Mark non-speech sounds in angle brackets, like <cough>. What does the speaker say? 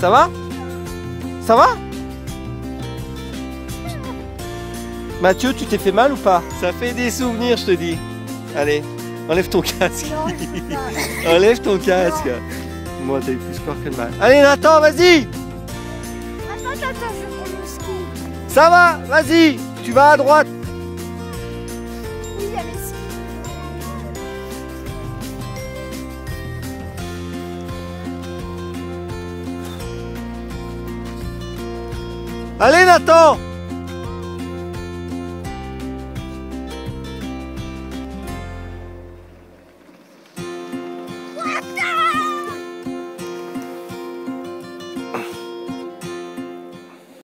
Ça va? Ça va? Mathieu, tu t'es fait mal ou pas? Ça fait des souvenirs, je te dis. Allez, enlève ton casque. Non. <laughs> Enlève ton casque. Moi, t'as eu plus peur que le mal. Allez, Nathan, vas-y Attends, attends, attends, je prends mon ski. Ça va Vas-y Tu vas à droite Oui, il y a les skis. Allez, Nathan